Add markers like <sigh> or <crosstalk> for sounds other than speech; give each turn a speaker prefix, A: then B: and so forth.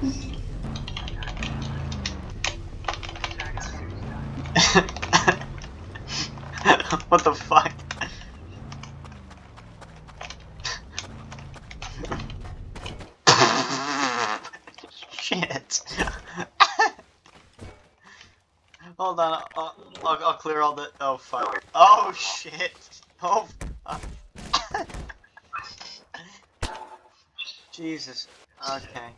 A: <laughs> what the fuck? <laughs> Shit. <laughs> Hold on, I'll, I'll, I'll clear all the. Oh fuck. Oh shit. Oh. Jesus. Okay.